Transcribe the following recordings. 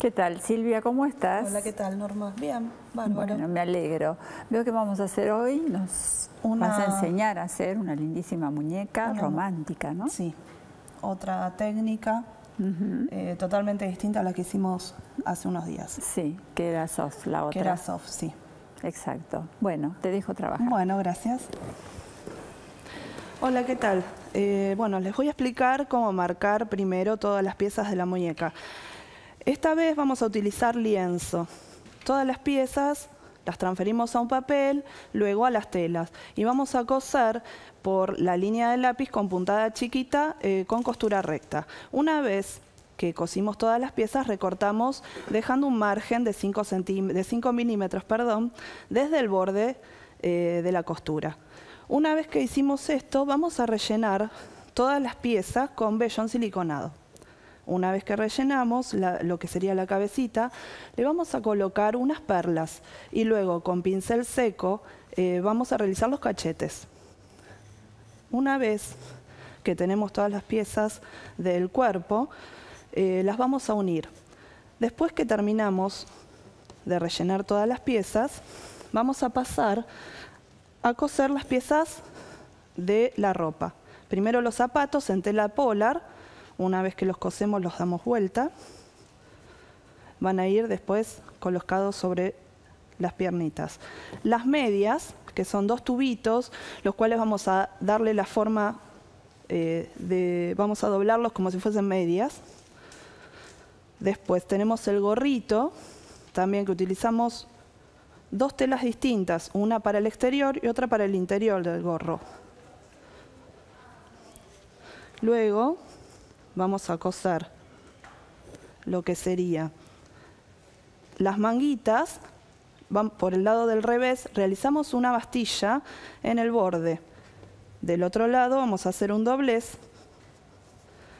¿Qué tal, Silvia? ¿Cómo estás? Hola, ¿qué tal, Norma? Bien, bárbaro. Bueno, me alegro. Veo que vamos a hacer hoy, nos vas a enseñar a hacer una lindísima muñeca romántica, ¿no? Sí, otra técnica eh, totalmente distinta a la que hicimos hace unos días. Sí, que era soft, la otra. Que era soft, sí. Exacto. Bueno, te dejo trabajar. Bueno, gracias. Hola, ¿qué tal? Eh, bueno, les voy a explicar cómo marcar primero todas las piezas de la muñeca. Esta vez vamos a utilizar lienzo. Todas las piezas las transferimos a un papel, luego a las telas. Y vamos a coser por la línea del lápiz con puntada chiquita eh, con costura recta. Una vez que cosimos todas las piezas, recortamos dejando un margen de 5, de milímetros perdón, desde el borde eh, de la costura. Una vez que hicimos esto, vamos a rellenar todas las piezas con vellón siliconado. Una vez que rellenamos lo que sería la cabecita, le vamos a colocar unas perlas y luego con pincel seco eh, vamos a realizar los cachetes. Una vez que tenemos todas las piezas del cuerpo, eh, las vamos a unir. Después que terminamos de rellenar todas las piezas, vamos a pasar a coser las piezas de la ropa. Primero los zapatos en tela polar, una vez que los cosemos los damos vuelta. Van a ir después colocados sobre las piernitas. Las medias, que son dos tubitos, los cuales vamos a darle la forma eh, de... vamos a doblarlos como si fuesen medias. Después tenemos el gorrito, también que utilizamos dos telas distintas, una para el exterior y otra para el interior del gorro. Luego vamos a coser lo que sería las manguitas, van por el lado del revés, realizamos una bastilla en el borde. Del otro lado vamos a hacer un doblez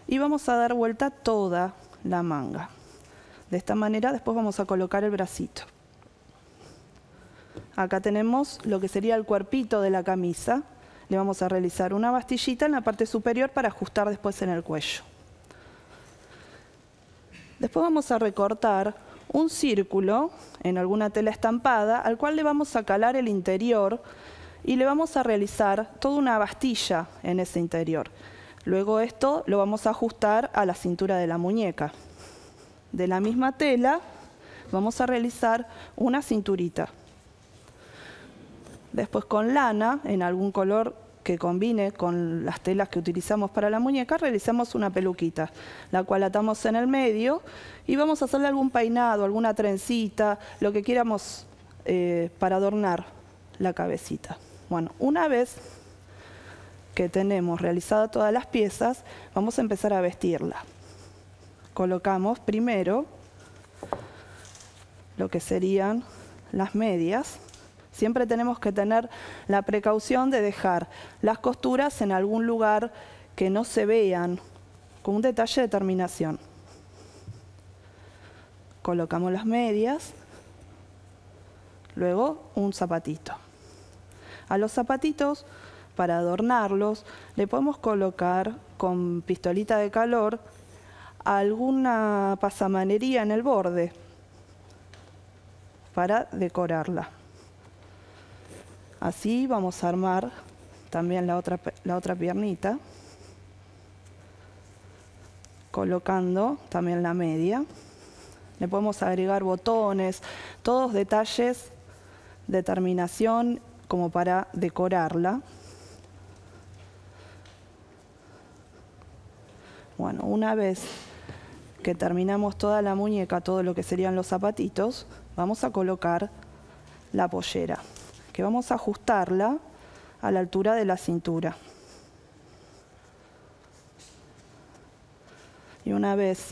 y vamos a dar vuelta toda la manga. De esta manera después vamos a colocar el bracito. Acá tenemos lo que sería el cuerpito de la camisa. Le vamos a realizar una bastillita en la parte superior para ajustar después en el cuello. Después vamos a recortar un círculo en alguna tela estampada al cual le vamos a calar el interior y le vamos a realizar toda una bastilla en ese interior. Luego esto lo vamos a ajustar a la cintura de la muñeca. De la misma tela vamos a realizar una cinturita. Después con lana, en algún color que combine con las telas que utilizamos para la muñeca, realizamos una peluquita, la cual atamos en el medio y vamos a hacerle algún peinado, alguna trencita, lo que quieramos eh, para adornar la cabecita. Bueno, una vez que tenemos realizadas todas las piezas, vamos a empezar a vestirla. Colocamos primero lo que serían las medias, Siempre tenemos que tener la precaución de dejar las costuras en algún lugar que no se vean, con un detalle de terminación. Colocamos las medias, luego un zapatito. A los zapatitos, para adornarlos, le podemos colocar con pistolita de calor alguna pasamanería en el borde para decorarla. Así vamos a armar también la otra, la otra piernita, colocando también la media. Le podemos agregar botones, todos detalles de terminación como para decorarla. Bueno, una vez que terminamos toda la muñeca, todo lo que serían los zapatitos, vamos a colocar la pollera que vamos a ajustarla a la altura de la cintura. Y una vez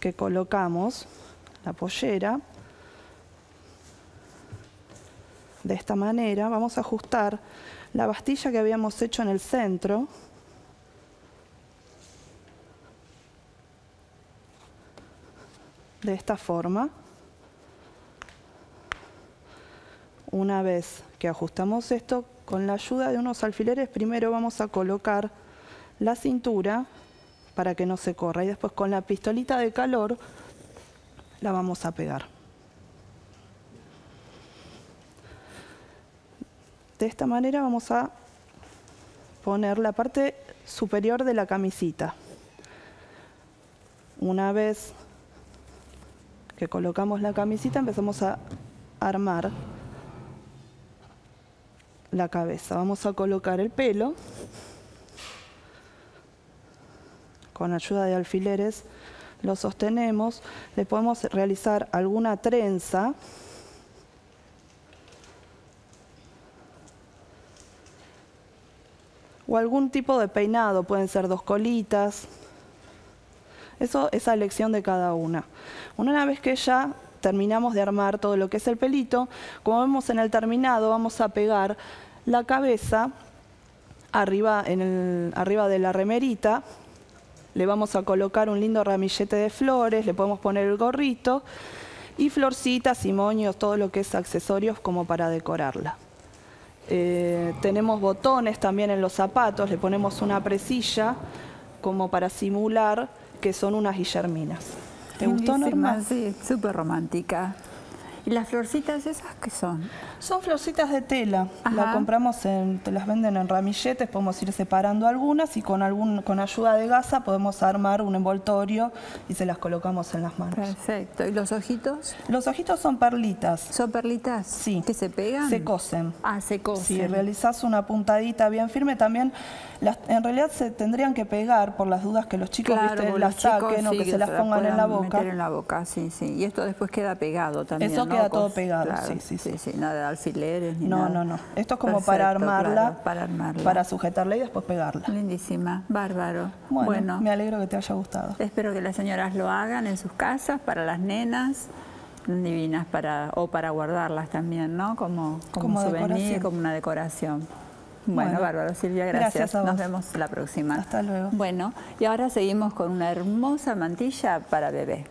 que colocamos la pollera, de esta manera vamos a ajustar la bastilla que habíamos hecho en el centro de esta forma. Una vez que ajustamos esto, con la ayuda de unos alfileres, primero vamos a colocar la cintura para que no se corra y después con la pistolita de calor la vamos a pegar. De esta manera vamos a poner la parte superior de la camisita. Una vez que colocamos la camisita empezamos a armar la cabeza. Vamos a colocar el pelo con ayuda de alfileres lo sostenemos, le podemos realizar alguna trenza o algún tipo de peinado, pueden ser dos colitas. Eso es a elección de cada una. Una vez que ya terminamos de armar todo lo que es el pelito, como vemos en el terminado, vamos a pegar la cabeza arriba, de la remerita, le vamos a colocar un lindo ramillete de flores, le podemos poner el gorrito y florcitas y moños, todo lo que es accesorios como para decorarla. Eh, tenemos botones también en los zapatos, le ponemos una presilla como para simular que son unas guillerminas. ¿Te gustó, Norma? Sí, súper romántica. ¿Y las florcitas esas qué son? Son florcitas de tela. La compramos, en, te las venden en ramilletes, podemos ir separando algunas y con, algún, con ayuda de gasa podemos armar un envoltorio y se las colocamos en las manos. Perfecto. ¿Y los ojitos? Los ojitos son perlitas. ¿Son perlitas? Sí. ¿Que se pegan? Se cosen. Ah, se cosen. Si realizás una puntadita bien firme, también las, en realidad se tendrían que pegar por las dudas que los chicos las saquen o que se las pongan en la boca. Meter en la boca, sí, sí. Y esto después queda pegado también, queda todo pegado, sí, sí, sí, Nada de alfileres ni no, nada. No, no, Esto es como para, armarla, para armarla, para sujetarla y después pegarla. Lindísima, bárbaro. Bueno, me alegro que te haya gustado. Espero que las señoras lo hagan en sus casas, para las nenas divinas para o para guardarlas también, ¿no? Como, como, souvenir, como una decoración. Bueno, bárbaro, Silvia, gracias. gracias Nos vemos la próxima. Hasta luego. Bueno, y ahora seguimos con una hermosa mantilla para bebé.